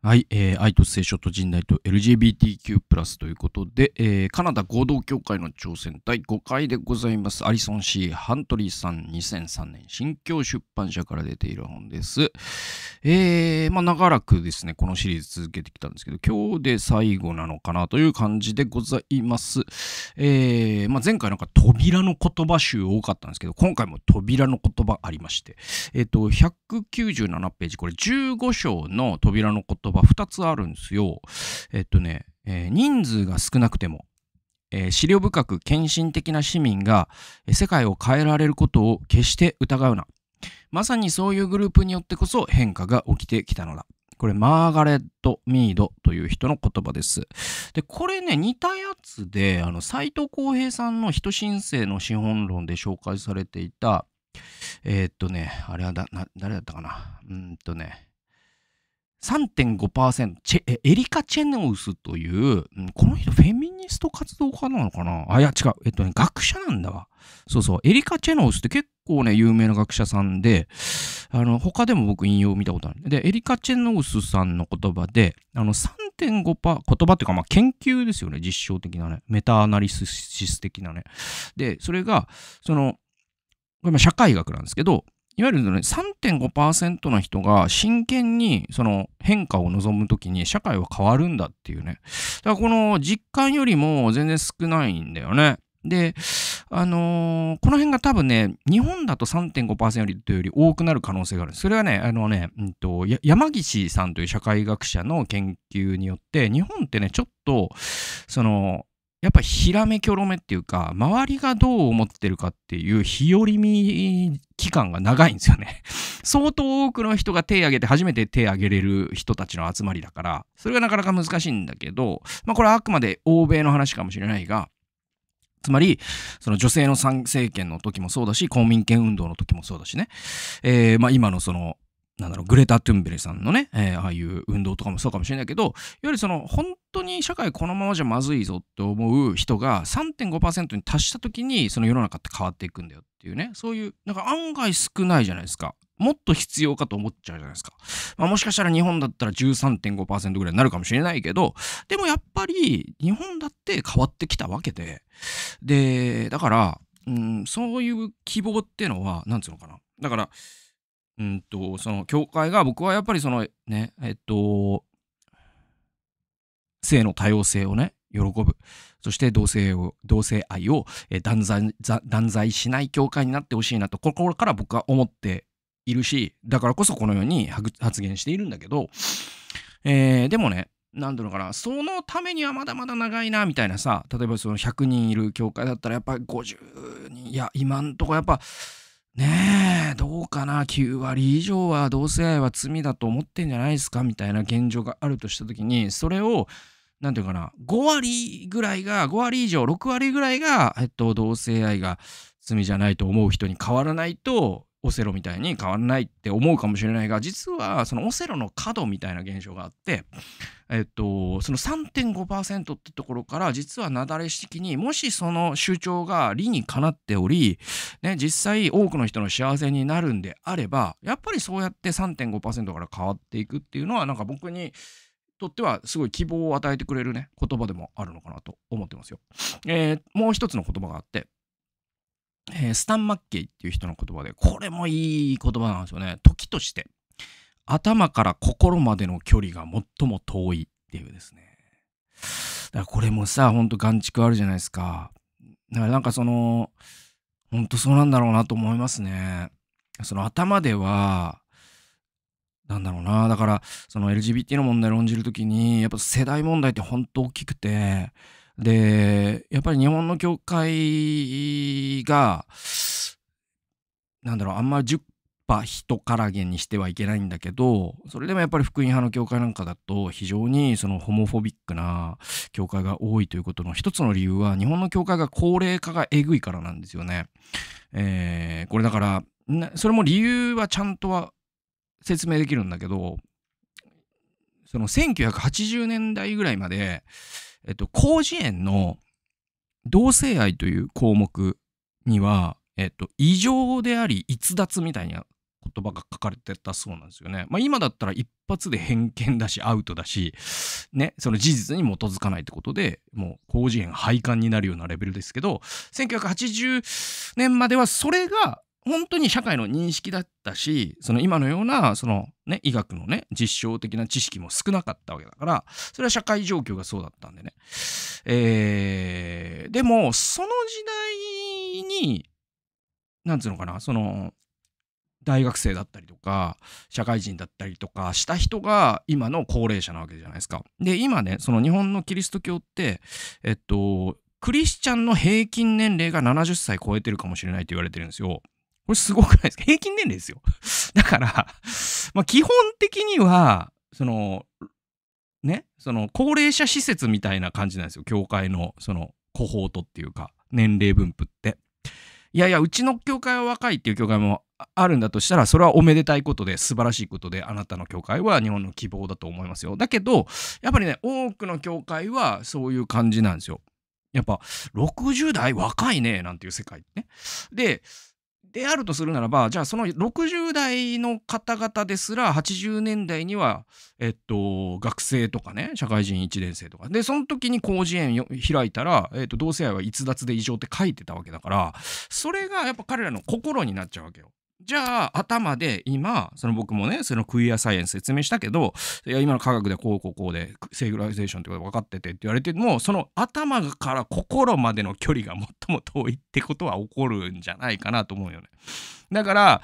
はい、えー、愛と聖書と人代と LGBTQ+, ということで、えー、カナダ合同協会の挑戦第5回でございます。アリソン・シー・ハントリーさん2003年新京出版社から出ている本です。えー、まあ長らくですね、このシリーズ続けてきたんですけど、今日で最後なのかなという感じでございます。えー、まあ前回なんか扉の言葉集多かったんですけど、今回も扉の言葉ありまして、えっ、ー、と、197ページ、これ15章の扉の言葉言葉2つあるんですよ。えっとね、えー、人数が少なくても、えー、資料深く献身的な市民が世界を変えられることを決して疑うな。まさにそういうグループによってこそ変化が起きてきたのだ。これ、マーガレット・ミードという人の言葉です。で、これね、似たやつで、あの、斎藤浩平さんの人申請の資本論で紹介されていた、えー、っとね、あれはだ、誰だったかな。うんとね、3.5%チェエリカ・チェノウスという、この人フェミニスト活動家なのかな？あ、いや違う。えっとね、学者なんだわ。そうそう。エリカ・チェノウスって結構ね、有名な学者さんで、あの、他でも僕引用見たことある。で、エリカ・チェノウスさんの言葉で、あの、3.5%、言葉っていうか、まあ、研究ですよね。実証的なね。メタアナリシス的なね。で、それが、その、これ社会学なんですけど、いわゆる、ね、3.5%の人が真剣にその変化を望むときに社会は変わるんだっていうね。だからこの実感よりも全然少ないんだよね。で、あのー、この辺が多分ね、日本だと3.5%よりというより多くなる可能性がある。それはね、あのね、うんと、山岸さんという社会学者の研究によって、日本ってね、ちょっと、その、やっぱひらめきょろめっていうか、周りがどう思ってるかっていう日和見期間が長いんですよね。相当多くの人が手を挙げて初めて手を挙げれる人たちの集まりだから、それがなかなか難しいんだけど、まあこれはあくまで欧米の話かもしれないが、つまり、その女性の参政権の時もそうだし、公民権運動の時もそうだしね、えー、まあ今のそのなんだろう、グレタ・トゥンベリさんのね、えー、ああいう運動とかもそうかもしれないけど、いわゆるその、本当に社会このままじゃまずいぞって思う人が3.5%に達した時に、その世の中って変わっていくんだよっていうね、そういう、なんか案外少ないじゃないですか。もっと必要かと思っちゃうじゃないですか。まあ、もしかしたら日本だったら13.5%ぐらいになるかもしれないけど、でもやっぱり日本だって変わってきたわけで、で、だから、うん、そういう希望っていうのは、なんつうのかな。だから、うんと、その教会が僕はやっぱりそのね、えっと、性の多様性をね、喜ぶ。そして同性を、同性愛を断罪断罪しない教会になってほしいなと、心から僕は思っているし、だからこそこのように発言しているんだけど、えー、でもね、なんていうかな、そのためにはまだまだ長いな、みたいなさ、例えばその100人いる教会だったらやっぱり50人、いや、今んとこやっぱ、ねえ、どうかな、9割以上は同性愛は罪だと思ってんじゃないですか？みたいな現状があるとしたときに、それを、なんていうかな、5割ぐらいが、5割以上、6割ぐらいが、えっと、同性愛が罪じゃないと思う人に変わらないと、オセロみたいに変わらないって思うかもしれないが、実はそのオセロの角みたいな現象があって、えっと、その3.5%ってところから、実は雪崩式にもしその主張が理にかなっており、ね、実際多くの人の幸せになるんであれば、やっぱりそうやって3.5%から変わっていくっていうのは、なんか僕にとってはすごい希望を与えてくれるね、言葉でもあるのかなと思ってますよ。えー、もう一つの言葉があって、えー、スタン・マッケイっていう人の言葉で、これもいい言葉なんですよね。時として、頭から心までの距離が最も遠いっていうですね。だからこれもさ、ほんと眼蓄あるじゃないですか。だからなんかその、ほんとそうなんだろうなと思いますね。その頭では、なんだろうな。だから、その LGBT の問題論じるときに、やっぱ世代問題ってほんと大きくて、で、やっぱり日本の教会が、なんだろう、あんまり10羽人からげにしてはいけないんだけど、それでもやっぱり福音派の教会なんかだと、非常にそのホモフォビックな教会が多いということの一つの理由は、日本の教会が高齢化がえぐいからなんですよね。えー、これだから、それも理由はちゃんとは説明できるんだけど、その1980年代ぐらいまで、えっと、広辞苑の同性愛という項目には、えっと、異常であり逸脱みたいな言葉が書かれてたそうなんですよね。まあ、今だったら一発で偏見だしアウトだし、ね、その事実に基づかないってことで、もう広辞苑廃刊になるようなレベルですけど、1980年まではそれが本当に社会の認識だったし、その今のような、そのね、医学のね、実証的な知識も少なかったわけだから、それは社会状況がそうだったんでね。えー、でも、その時代に、なんつうのかな、その、大学生だったりとか、社会人だったりとかした人が今の高齢者なわけじゃないですか。で、今ね、その日本のキリスト教って、えっと、クリスチャンの平均年齢が70歳超えてるかもしれないと言われてるんですよ。これすごくないですか？平均年齢ですよ。だから、まあ基本的には、その、ね、その高齢者施設みたいな感じなんですよ。教会のそのコホートっていうか、年齢分布って。いやいや、うちの教会は若いっていう教会もあるんだとしたら、それはおめでたいことで、素晴らしいことで、あなたの教会は日本の希望だと思いますよ。だけど、やっぱりね、多くの教会はそういう感じなんですよ。やっぱ、60代若いね、なんていう世界ね。で、であるとするならば、じゃあその60代の方々ですら80年代には、えっと、学生とかね、社会人1年生とか。で、その時に広辞苑開いたら、えっと、同性愛は逸脱で異常って書いてたわけだから、それがやっぱ彼らの心になっちゃうわけよ。じゃあ頭で今その僕もねそのクイアサイエンス説明したけどいや今の科学でこうこうこうでセグライゼーションってこと分かっててって言われてもその頭から心までの距離が最も遠いってことは起こるんじゃないかなと思うよね。だから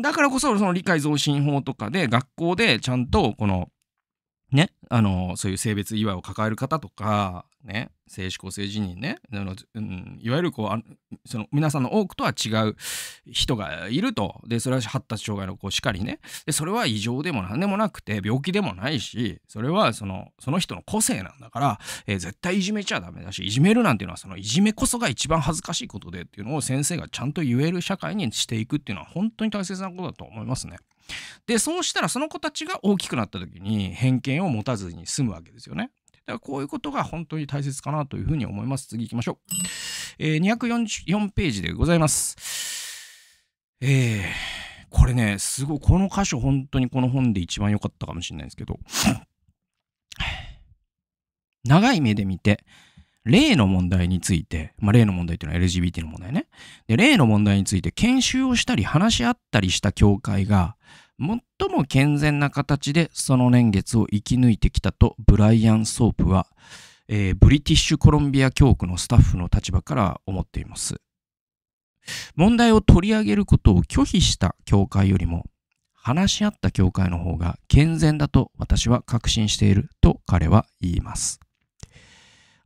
だからこそその理解増進法とかで学校でちゃんとこのねあのそういう性別違和を抱える方とかね性指向性自認ねあの、うん、いわゆるこうその皆さんの多くとは違う人がいるとでそれは発達障害のこうしかりねでそれは異常でも何でもなくて病気でもないしそれはそのその人の個性なんだから、えー、絶対いじめちゃダメだしいじめるなんていうのはそのいじめこそが一番恥ずかしいことでっていうのを先生がちゃんと言える社会にしていくっていうのは本当に大切なことだと思いますね。でそうしたらその子たちが大きくなった時に偏見を持たずに済むわけですよね。だからこういうことが本当に大切かなというふうに思います。次行きましょう。えー、244ページでございます。えー、これね、すごい、この箇所本当にこの本で一番良かったかもしれないですけど、長い目で見て、例の問題について、まあ、例の問題っていうのは LGBT の問題ね。で、例の問題について研修をしたり話し合ったりした教会が、最も健全な形でその年月を生き抜いてきたとブライアン・ソープは、えー、ブリティッシュコロンビア教区のスタッフの立場から思っています。問題を取り上げることを拒否した教会よりも話し合った教会の方が健全だと私は確信していると彼は言います。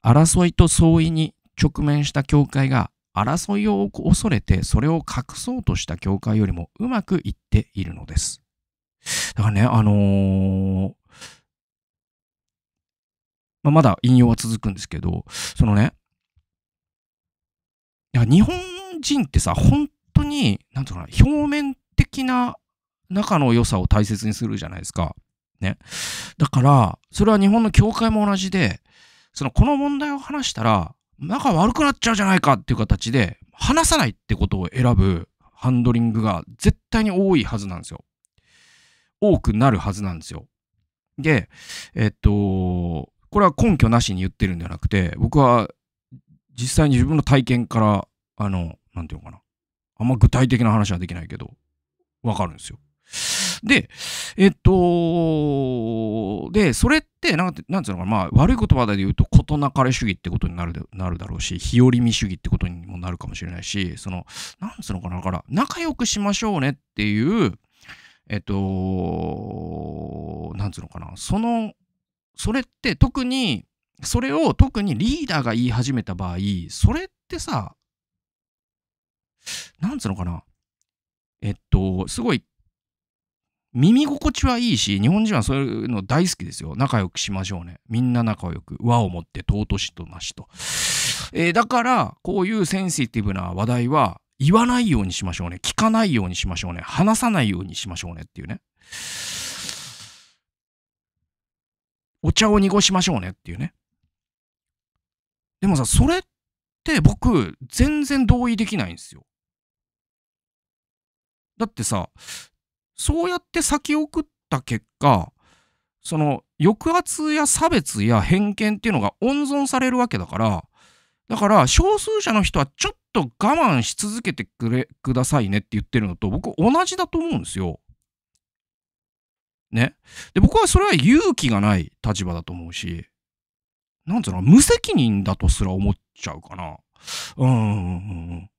争いと相違に直面した教会が争いを恐れてそれを隠そうとした教会よりもうまくいっているのです。だからね、あのー、まあ、まだ引用は続くんですけど、そのね、いや日本人ってさ、本当に、なんていうかな、表面的な仲の良さを大切にするじゃないですか。ね。だから、それは日本の教会も同じで、その、この問題を話したら、仲悪くなっちゃうじゃないかっていう形で、話さないってことを選ぶハンドリングが絶対に多いはずなんですよ。多くなるはずなんですよ。で、えっと、これは根拠なしに言ってるんじゃなくて、僕は実際に自分の体験から、あの、なんていうのかな。あんま具体的な話はできないけど、わかるんですよ。で、えっと、で、それって、なんなんつうのかな、まあ、悪い言葉で言うと、事なかれ主義ってことになるなるだろうし、日和見主義ってことにもなるかもしれないし、その、なんつうのかな、だから、仲良くしましょうねっていう、えっと、なんつうのかな、その、それって特に、それを特にリーダーが言い始めた場合、それってさ、なんつうのかな、えっと、すごい耳心地はいいし、日本人はそういうの大好きですよ。仲良くしましょうね。みんな仲良く。和をもって尊しとなしと。えー、だから、こういうセンシティブな話題は、言わないようにしましょうね。聞かないようにしましょうね。話さないようにしましょうねっていうね。お茶を濁しましょうねっていうね。でもさ、それって僕、全然同意できないんですよ。だってさ、そうやって先送った結果、その抑圧や差別や偏見っていうのが温存されるわけだから、だから少数者の人はちょっと我慢し続けてくれ、くださいねって言ってるのと僕同じだと思うんですよ。ね。で、僕はそれは勇気がない立場だと思うし、なんつうの、無責任だとすら思っちゃうかな。うんうんうん。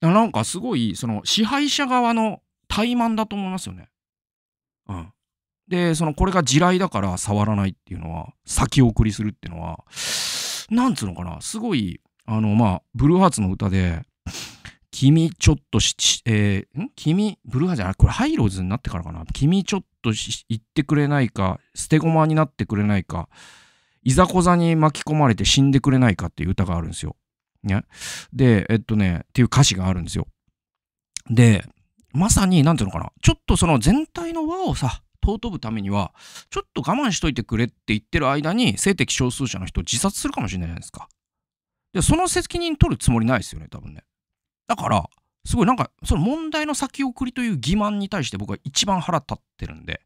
だからなんかすごい、その支配者側の怠慢だと思いますよね。うん。で、そのこれが地雷だから触らないっていうのは、先送りするっていうのは、なんつうのかな、すごい、あの、まあ、ブルーハーツの歌で、君ちょっとし、えー、ん？君、ブルーハーツじゃない、これハイローズになってからかな？君ちょっと言ってくれないか、捨て駒になってくれないか、いざこざに巻き込まれて死んでくれないかっていう歌があるんですよ。ね？で、えっとね、っていう歌詞があるんですよ。で、まさに、なんていうのかな、ちょっとその全体の輪をさ、尊ぶためには、ちょっと我慢しといてくれって言ってる間に、性的少数者の人を自殺するかもしれないじゃないですか。で、その責任取るつもりないですよね、多分ね。だから、すごいなんか、その問題の先送りという欺瞞に対して僕は一番腹立ってるんで。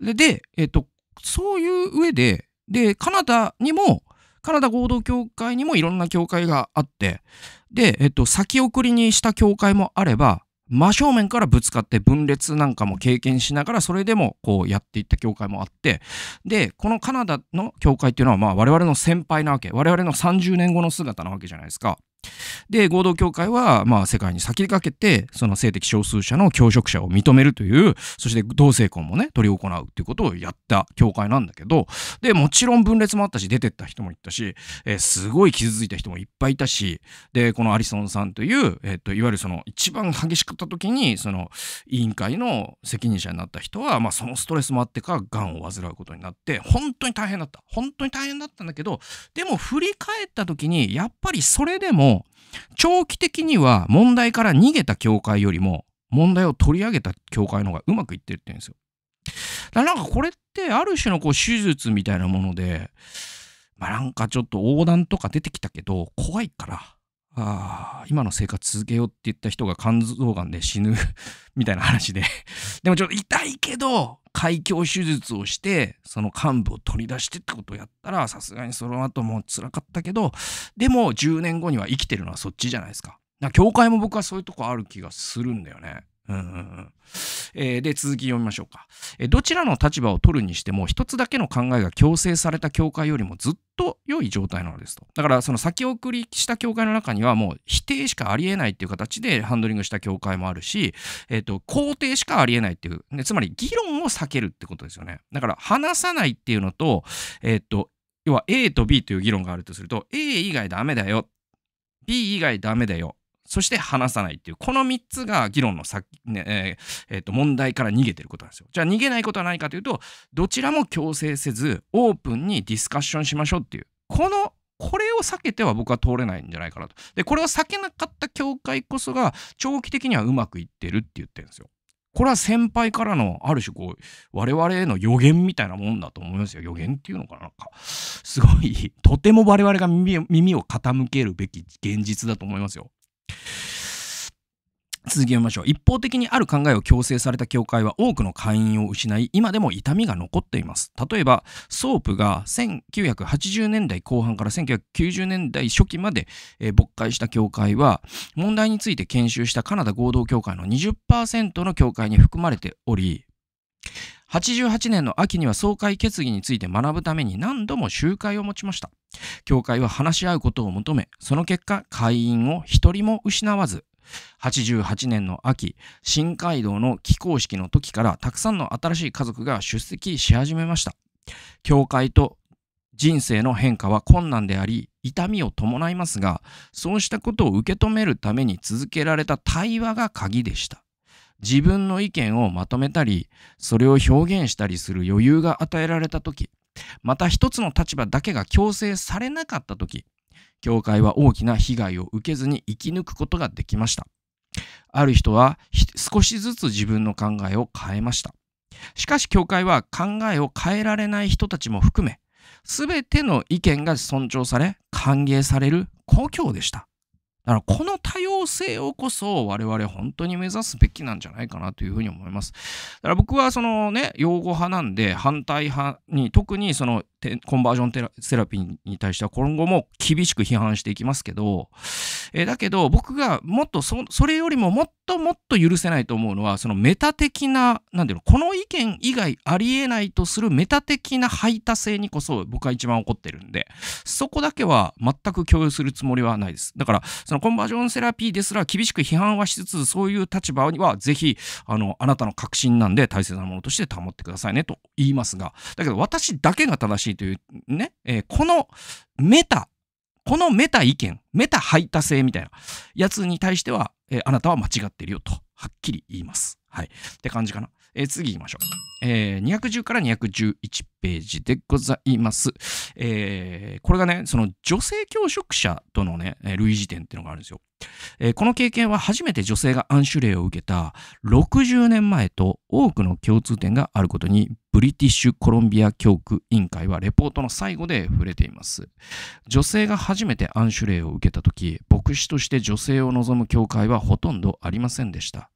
で、でえっ、と、そういう上で、で、カナダにも、カナダ合同協会にもいろんな協会があって、で、えっと、先送りにした協会もあれば、真正面からぶつかって分裂なんかも経験しながらそれでもこうやっていった教会もあってでこのカナダの教会っていうのはまあ我々の先輩なわけ我々の30年後の姿なわけじゃないですか。で、合同協会は、まあ、世界に先駆けて、その性的少数者の教職者を認めるという、そして同性婚もね、取り行うっていうことをやった協会なんだけど、で、もちろん分裂もあったし、出てった人もいたし、えー、すごい傷ついた人もいっぱいいたし、で、このアリソンさんという、えっ、と、いわゆるその、一番激しかった時に、その、委員会の責任者になった人は、まあ、そのストレスもあってか、癌を患うことになって、本当に大変だった。本当に大変だったんだけど、でも振り返った時に、やっぱりそれでも、長期的には問題から逃げた教会よりも問題を取り上げた教会の方がうまくいってるって言うんですよ。だからなんかこれってある種のこう手術みたいなもので、まあなんかちょっと横断とか出てきたけど怖いから、あ今の生活続けようって言った人が肝臓がんで死ぬ みたいな話で でもちょっと痛いけど開胸手術をしてその幹部を取り出してってことをやったらさすがにその後も辛かったけどでも10年後には生きてるのはそっちじゃないですか。教会も僕はそういうとこある気がするんだよね。うんうんえー、で、続き読みましょうか、えー、どちらの立場を取るにしても、一つだけの考えが強制された教会よりもずっと良い状態なのですと。だから、その先送りした教会の中には、もう否定しかありえないっていう形でハンドリングした教会もあるし、え、ー、と、肯定しかありえないっていう、ね、つまり議論を避けるってことですよね。だから、話さないっていうのと、えっ、と、要は A と B という議論があるとすると、A 以外ダメだよ。B 以外ダメだよ。そして話さないっていう、この3つが議論の先、ねえーえー、と問題から逃げてることなんですよ。じゃあ逃げないことは何かというと、どちらも強制せず、オープンにディスカッションしましょうっていう、このこれを避けては僕は通れないんじゃないかなと。で、これを避けなかった教会こそが長期的にはうまくいってるって言ってるんですよ。これは先輩からのある種こう我々への予言みたいなもんだと思いますよ。予言っていうのかななんかすごいとても我々が耳を傾けるべき現実だと思いますよ。続き読みましょう。一方的にある考えを強制された教会は多くの会員を失い、今でも痛みが残っています。例えば、ソープが1980年代後半から1990年代初期まで、えー、牧会した教会は、問題について研修したカナダ合同教会の20%の教会に含まれており、88年の秋には総会決議について学ぶために何度も集会を持ちました。教会は話し合うことを求め、その結果、会員を一人も失わず、88年の秋、新街道の起工式の時からたくさんの新しい家族が出席し始めました。教会と人生の変化は困難であり、痛みを伴いますが、そうしたことを受け止めるために続けられた対話が鍵でした。自分の意見をまとめたり、それを表現したりする余裕が与えられたとき、また一つの立場だけが強制されなかったとき、教会は大きな被害を受けずに生き抜くことができました。ある人は少しずつ自分の考えを変えました。しかし教会は考えを変えられない人たちも含め、すべての意見が尊重され、歓迎される故郷でした。だからこの多様性をこそ我々本当に目指すべきなんじゃないかなというふうに思います。だから僕はそのね、擁護派なんで反対派に特にそのコンバージョンセラピーに対しては今後も厳しく批判していきますけど、えー、だけど僕がもっとそれよりももっともっと許せないと思うのはそのメタ的ななんていうのこの意見以外ありえないとするメタ的な排他性にこそ僕は一番怒ってるんでそこだけは全く共有するつもりはないです。だからそのコンバージョンセラピーですら厳しく批判はしつつそういう立場にはぜひああなたの確信なんで大切なものとして保ってくださいねと言いますがだけど私だけが正しいというね、えー、このメタ、このメタ意見、メタ排他性みたいなやつに対しては、えー、あなたは間違ってるよと、はっきり言います。はい。って感じかな。えー、次行きましょう。えー、210から211ページでございます。えー、これがね、その女性教職者とのね、類似点っていうのがあるんですよ。えー、この経験は初めて女性が暗種例を受けた60年前と多くの共通点があることにブリティッシュコロンビア教区委員会はレポートの最後で触れています。女性が初めて暗種例を受けた時、牧師として女性を望む教会はほとんどありませんでした。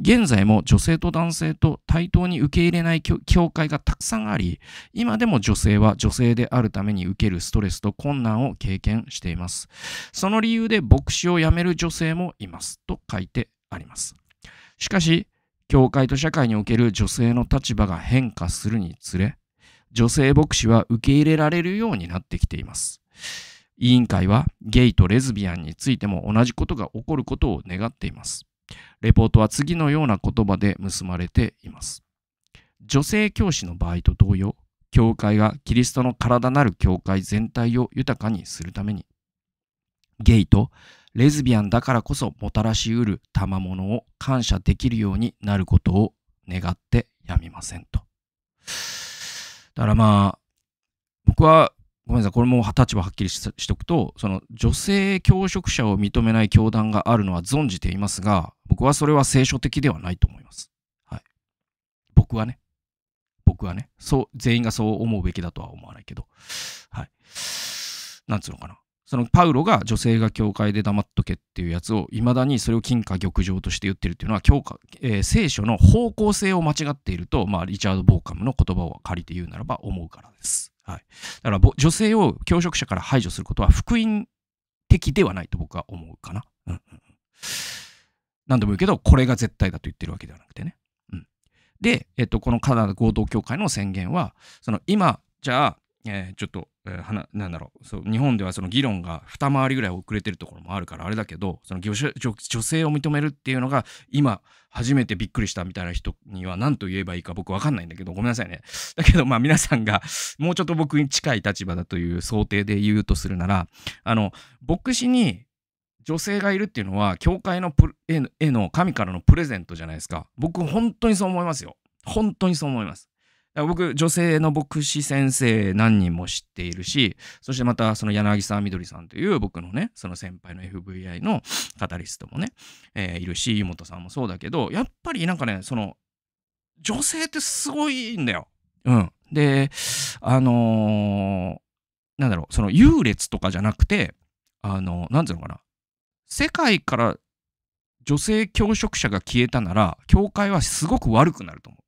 現在も女性と男性と対等に受け入れない教会がたくさんあり、今でも女性は女性であるために受けるストレスと困難を経験しています。その理由で牧師を辞める女性もいますと書いてあります。しかし、教会と社会における女性の立場が変化するにつれ、女性牧師は受け入れられるようになってきています。委員会はゲイとレズビアンについても同じことが起こることを願っています。レポートは次のような言葉で結ばれています。女性教師の場合と同様、教会がキリストの体なる教会全体を豊かにするために、ゲイとレズビアンだからこそもたらしうる賜物を感謝できるようになることを願ってやみませんと。だからまあ、僕はごめんなさい、これも立場はっきりしとくと、その女性教職者を認めない教団があるのは存じていますが、僕はそれは聖書的ではないと思います。はい。僕はね。僕はね。そう、全員がそう思うべきだとは思わないけど。はい。なんつうのかな。そのパウロが女性が教会で黙っとけっていうやつをいまだにそれを金貨玉状として言ってるっていうのは教科、えー、聖書の方向性を間違っていると、まあ、リチャード・ボーカムの言葉を借りて言うならば思うからです。はい、だから女性を教職者から排除することは福音的ではないと僕は思うかな。うんうん、何でも言うけどこれが絶対だと言ってるわけではなくてね。うん、で、えっと、このカナダ合同協会の宣言はその今じゃあえー、ちょっと、えー、なんだろう。そう日本ではその議論が二回りぐらい遅れてるところもあるからあれだけどその女女性を認めるっていうのが今初めてびっくりしたみたいな人には何と言えばいいか僕わかんないんだけどごめんなさいね。だけどまあ皆さんがもうちょっと僕に近い立場だという想定で言うとするならあの牧師に女性がいるっていうのは教会のプへの神からのプレゼントじゃないですか。僕本当にそう思いますよ。本当にそう思います。僕、女性の牧師先生何人も知っているし、そしてまたその柳沢みどりさんという僕のね、その先輩の FVI のカタリストもね、えー、いるし、湯本さんもそうだけど、やっぱりなんかね、その、女性ってすごいんだよ。うん。で、あのー、なんだろう、その優劣とかじゃなくて、あのー、ていうのかな。世界から女性教職者が消えたなら、教会はすごく悪くなると思う。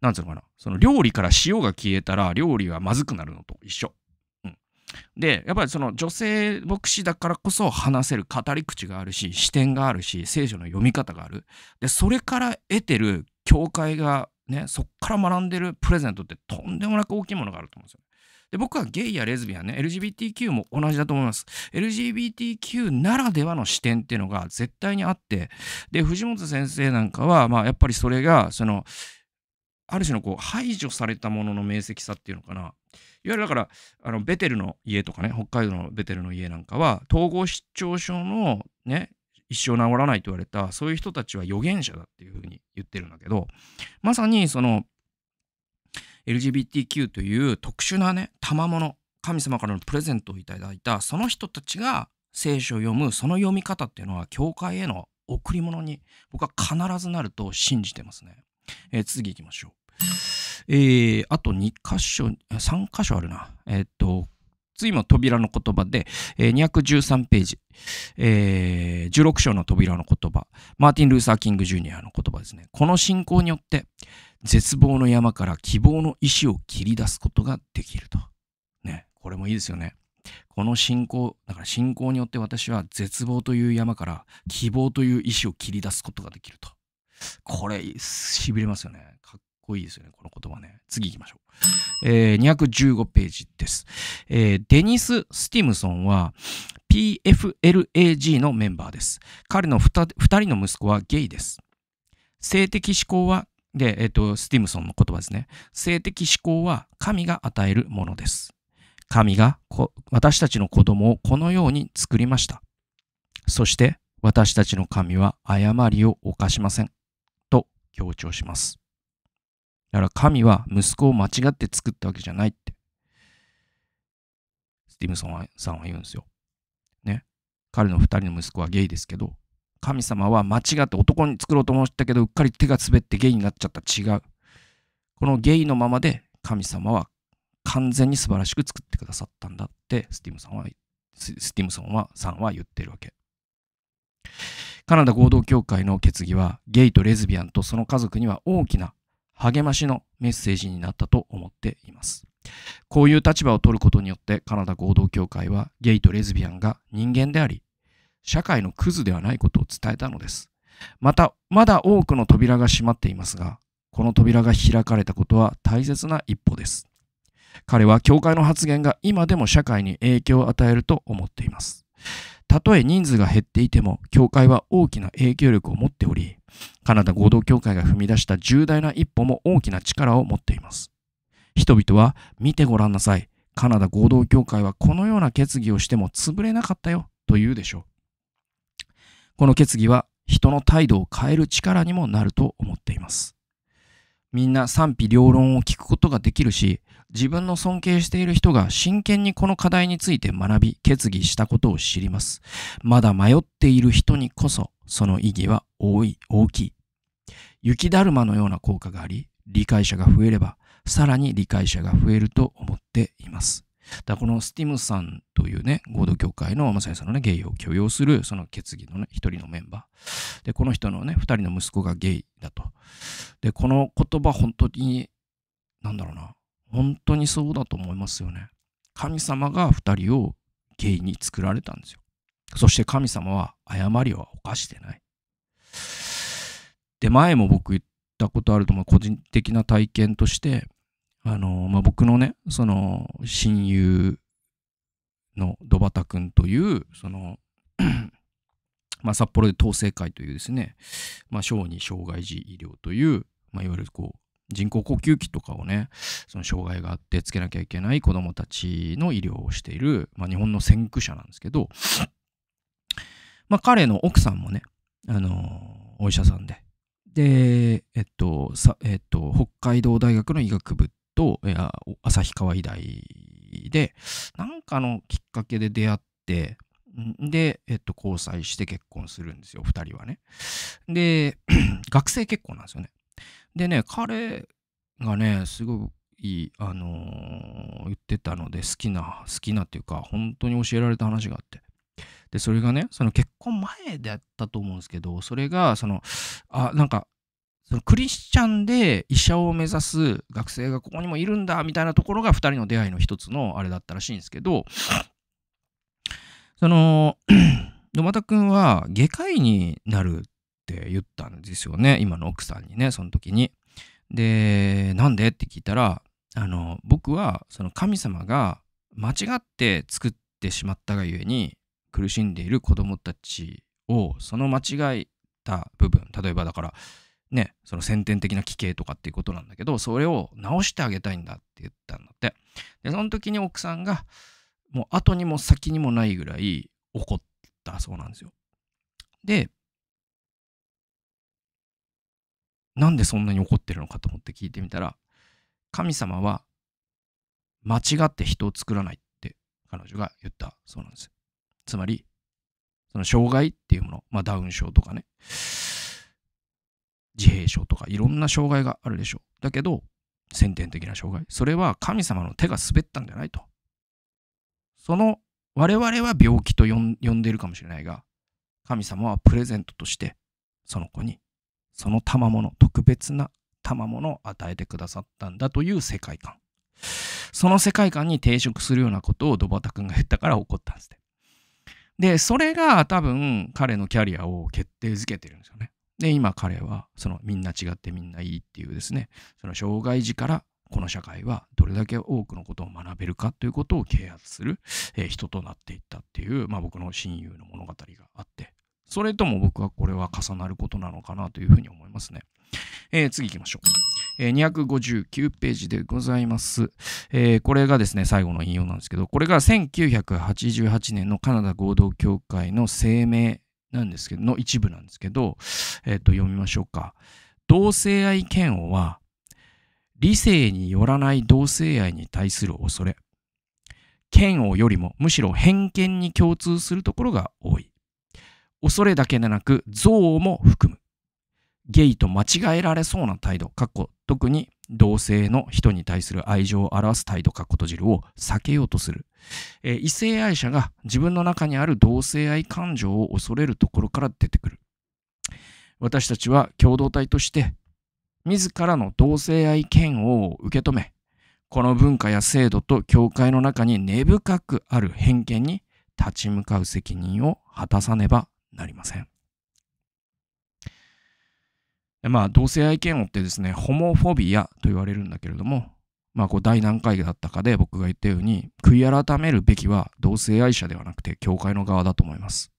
なんつうのかな、その料理から塩が消えたら料理はまずくなるのと一緒。うん、で、やっぱりその女性牧師だからこそ話せる語り口があるし、視点があるし、聖書の読み方がある。で、それから得てる教会がね、そっから学んでるプレゼントってとんでもなく大きいものがあると思うんですよ。で僕はゲイやレズビアンね、LGBTQ も同じだと思います。LGBTQ ならではの視点っていうのが絶対にあって、で、藤本先生なんかは、まあやっぱりそれが、その、ある種のこう排除されたものの明晰さっていうのかな。いわゆるだから、あのベテルの家とかね、北海道のベテルの家なんかは、統合失調症のね、一生治らないと言われた、そういう人たちは預言者だっていうふうに言ってるんだけど、まさにその LGBTQ という特殊なね、賜物、神様からのプレゼントをいただいた、その人たちが聖書を読む、その読み方っていうのは、教会への贈り物に僕は必ずなると信じてますね。えー、次行きましょう。えー、あと2箇所、3箇所あるな。えっ、と、次も扉の言葉で、えー、213ページ、えー、16章の扉の言葉、マーティン・ルーサー・キング・ジュニアの言葉ですね。この信仰によって、絶望の山から希望の石を切り出すことができると。ね、これもいいですよね。この信仰、だから信仰によって私は絶望という山から希望という石を切り出すことができると。これ、しびれますよね。かっこいいですよね、この言葉ね。次行きましょう。えー、215ページです。えー、デニス・スティムソンは PFLAG のメンバーです。彼の2人の息子はゲイです。性的思考は、で、えっ、ー、と、スティムソンの言葉ですね。性的思考は神が与えるものです。神が私たちの子供をこのように作りました。そして私たちの神は誤りを犯しません。と強調します。だから神は息子を間違って作ったわけじゃないって、スティムソンさんは言うんですよ。ね。彼の二人の息子はゲイですけど、神様は間違って男に作ろうと思ったけど、うっかり手が滑ってゲイになっちゃった。違う。このゲイのままで神様は完全に素晴らしく作ってくださったんだってスティムさんは、スティムソンはさんは言ってるわけ。カナダ合同協会の決議はゲイとレズビアンとその家族には大きな励ましのメッセージになったと思っています。こういう立場を取ることによってカナダ合同協会はゲイとレズビアンが人間であり、社会のクズではないことを伝えたのです。また、まだ多くの扉が閉まっていますが、この扉が開かれたことは大切な一歩です。彼は教会の発言が今でも社会に影響を与えると思っています。たとえ人数が減っていても、教会は大きな影響力を持っており、カナダ合同協会が踏み出した重大な一歩も大きな力を持っています。人々は見てごらんなさい。カナダ合同協会はこのような決議をしても潰れなかったよと言うでしょう。この決議は人の態度を変える力にもなると思っています。みんな賛否両論を聞くことができるし、自分の尊敬している人が真剣にこの課題について学び、決議したことを知ります。まだ迷っている人にこそ、その意義は多い、大きい。雪だるまのような効果があり、理解者が増えれば、さらに理解者が増えると思っています。だこのスティムさんというね、合同協会のまさにそのね、ゲイを許容するその決議のね、一人のメンバー。で、この人のね、二人の息子がゲイだと。で、この言葉本当に、なんだろうな、本当にそうだと思いますよね。神様が二人をゲイに作られたんですよ。そして神様は誤りは犯してない。で、前も僕言ったことあると思う、個人的な体験として、あの、まあ、僕のね、その、親友の土畑くんという、その まあ、札幌で統制会というですね、まあ、小児障害児医療という、まあ、いわゆるこう、人工呼吸器とかをね、その障害があってつけなきゃいけない子供たちの医療をしている、まあ、日本の先駆者なんですけど、まあ、彼の奥さんもね、あの、お医者さんで、で、えっと、さえっと、北海道大学の医学部と、いや旭川医大で、なんかのきっかけで出会って、で、えっと、交際して結婚するんですよ、二人はね。で、学生結婚なんですよね。でね、彼がね、すごい、あのー、言ってたので、好きな、好きなっていうか、本当に教えられた話があって。で、それがね、その結婚前であったと思うんですけど、それが、その、あ、なんか、そのクリスチャンで医者を目指す学生がここにもいるんだみたいなところが2人の出会いの一つのあれだったらしいんですけど、その、野俣くんは外科医になるって言ったんですよね。今の奥さんにね、その時に。で、なんでって聞いたら、あの、僕はその神様が間違って作ってしまったがゆえに苦しんでいる子供たちをその間違えた部分、例えばだから、ね、その先天的な奇形とかっていうことなんだけど、それを直してあげたいんだって言ったんだって。で、その時に奥さんが、もう後にも先にもないぐらい怒ったそうなんですよ。で、なんでそんなに怒ってるのかと思って聞いてみたら、神様は間違って人を作らないって彼女が言ったそうなんです。つまり、その障害っていうもの、まあダウン症とかね、自閉症とかいろんな障害があるでしょう。だけど、先天的な障害。それは神様の手が滑ったんじゃないと。その我々は病気と呼んでいるかもしれないが、神様はプレゼントとしてその子にその賜物、特別な賜物を与えてくださったんだという世界観。その世界観に抵触するようなことをドバタ君が言ったから起こったんですね。で、それが多分彼のキャリアを決定づけてるんですよね。で、今彼はそのみんな違ってみんないいっていうですね、その障害児からこの社会はどれだけ多くのことを学べるかということを啓発する、えー、人となっていったっていう、まあ、僕の親友の物語があって、それとも僕はこれは重なることなのかなというふうに思いますね。えー、次行きましょう。えー、259ページでございます、えー、これがですね、最後の引用なんですけど、これが1988年のカナダ合同協会の声明なんですけど、の一部なんですけど、えっ、と、読みましょうか。同性愛嫌悪は、理性によらない同性愛に対する恐れ。嫌悪よりもむしろ偏見に共通するところが多い。恐れだけでなく憎悪も含む。ゲイと間違えられそうな態度、過去特に同性の人に対する愛情を表す態度、過去閉じるを避けようとする、えー、異性愛者が自分の中にある同性愛感情を恐れるところから出てくる。私たちは共同体として自らの同性愛嫌悪を受け止め、この文化や制度と教会の中に根深くある偏見に立ち向かう責任を果たさねばなりません。まあ、同性愛嫌悪ってですね、ホモフォビアと言われるんだけれども、まあ、こう第何回だったかで僕が言ったように、悔い改めるべきは同性愛者ではなくて、教会の側だと思います。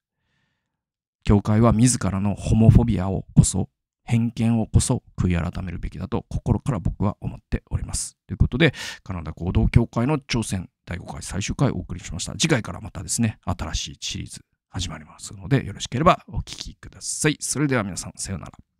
教会は自らのホモフォビアをこそ、偏見をこそ悔い改めるべきだと心から僕は思っております。ということで、カナダ合同教会の挑戦第5回最終回をお送りしました。次回からまたですね、新しいシリーズ始まりますので、よろしければお聴きください。それでは皆さん、さようなら。